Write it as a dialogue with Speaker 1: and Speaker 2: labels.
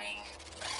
Speaker 1: annoying.